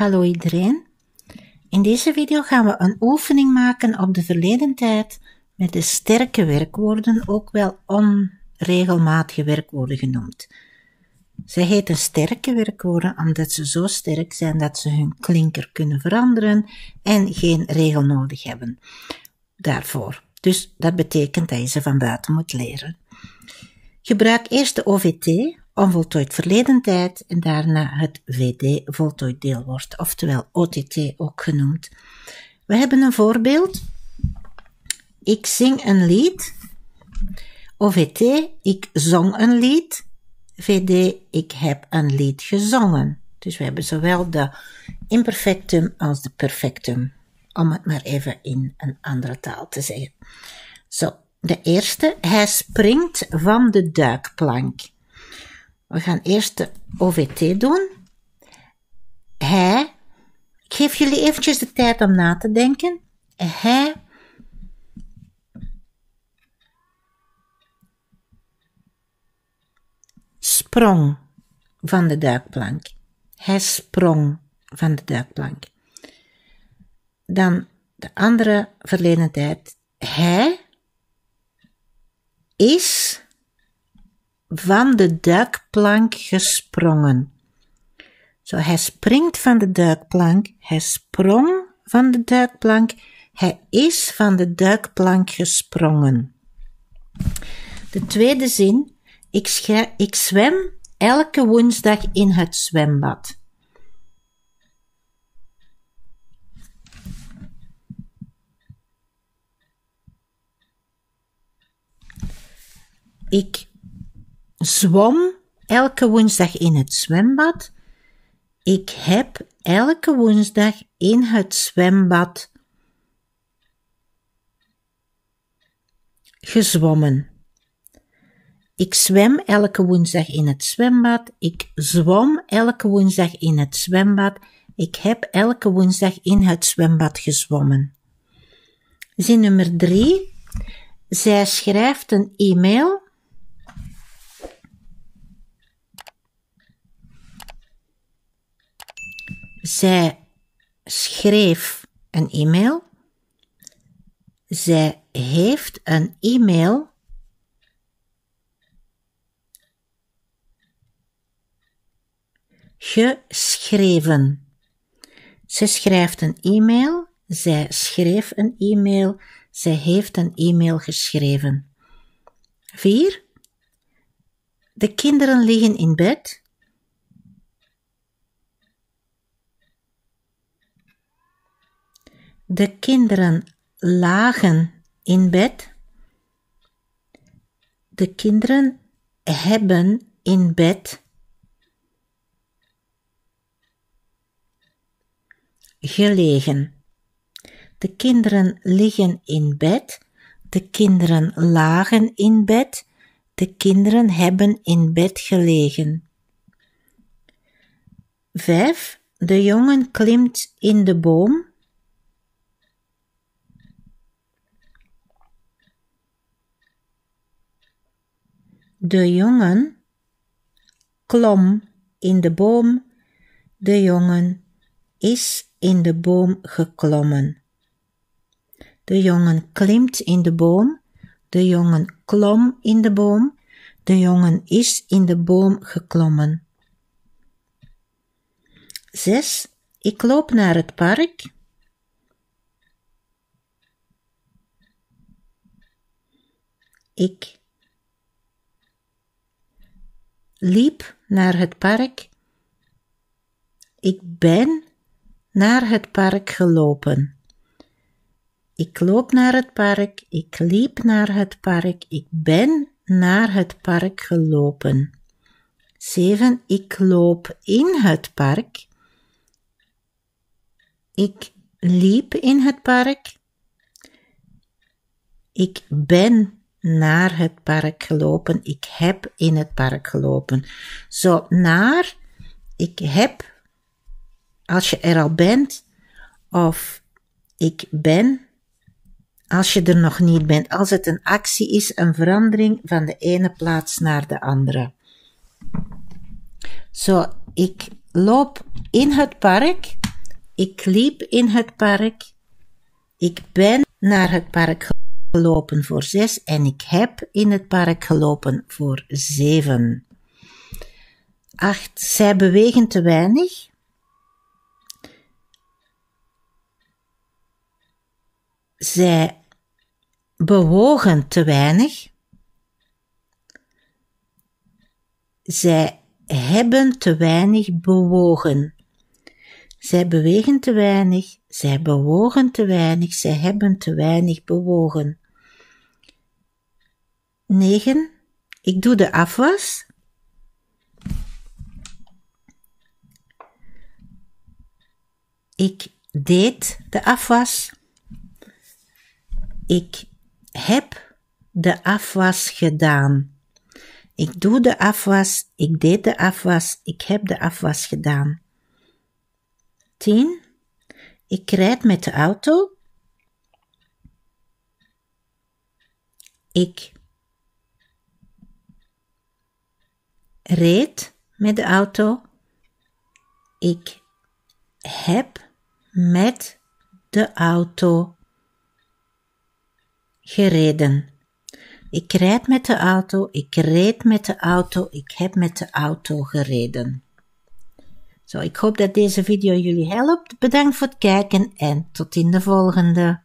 Hallo iedereen. In deze video gaan we een oefening maken op de verleden tijd met de sterke werkwoorden, ook wel onregelmatige werkwoorden genoemd. Ze heten sterke werkwoorden omdat ze zo sterk zijn dat ze hun klinker kunnen veranderen en geen regel nodig hebben daarvoor. Dus dat betekent dat je ze van buiten moet leren. Gebruik eerst de OVT, onvoltooid verleden tijd, en daarna het VD, voltooid deelwoord, oftewel OTT ook genoemd. We hebben een voorbeeld. Ik zing een lied. OVT, ik zong een lied. VD, ik heb een lied gezongen. Dus we hebben zowel de imperfectum als de perfectum, om het maar even in een andere taal te zeggen. Zo, de eerste, hij springt van de duikplank. We gaan eerst de OVT doen. Hij, ik geef jullie eventjes de tijd om na te denken. Hij sprong van de duikplank. Hij sprong van de duikplank. Dan de andere verleden tijd. Hij is van de duikplank gesprongen. Zo, hij springt van de duikplank, hij sprong van de duikplank, hij is van de duikplank gesprongen. De tweede zin, ik, ik zwem elke woensdag in het zwembad. Ik zwom elke woensdag in het zwembad. Ik heb elke woensdag in het zwembad gezwommen. Ik zwem elke woensdag in het zwembad. Ik zwom elke woensdag in het zwembad. Ik heb elke woensdag in het zwembad gezwommen. Zin nummer drie. Zij schrijft een e-mail Zij schreef een e-mail. Zij heeft een e-mail geschreven. Ze schrijft een e-mail. Zij schreef een e-mail. Zij heeft een e-mail geschreven. 4. De kinderen liggen in bed. De kinderen lagen in bed. De kinderen hebben in bed gelegen. De kinderen liggen in bed. De kinderen lagen in bed. De kinderen hebben in bed gelegen. 5. De jongen klimt in de boom. De jongen klom in de boom. De jongen is in de boom geklommen. De jongen klimt in de boom. De jongen klom in de boom. De jongen is in de boom geklommen. 6. Ik loop naar het park. Ik liep naar het park. Ik ben naar het park gelopen. Ik loop naar het park, ik liep naar het park, ik ben naar het park gelopen. 7. Ik loop in het park. Ik liep in het park. Ik ben naar het park gelopen. Ik heb in het park gelopen. Zo, naar, ik heb, als je er al bent, of ik ben, als je er nog niet bent. Als het een actie is, een verandering van de ene plaats naar de andere. Zo, ik loop in het park. Ik liep in het park. Ik ben naar het park gelopen voor zes en ik heb in het park gelopen voor zeven. Acht. Zij bewegen te weinig. Zij bewogen te weinig. Zij hebben te weinig bewogen. Zij bewegen te weinig, zij bewogen te weinig, zij hebben te weinig bewogen. 9. Ik doe de afwas. Ik deed de afwas. Ik heb de afwas gedaan. Ik doe de afwas, ik deed de afwas, ik heb de afwas gedaan. 10. Ik rijd met de auto. Ik reed met de auto. Ik heb met de auto gereden. Ik rijd met de auto, ik reed met de auto, ik heb met de auto gereden. Zo, ik hoop dat deze video jullie helpt. Bedankt voor het kijken en tot in de volgende.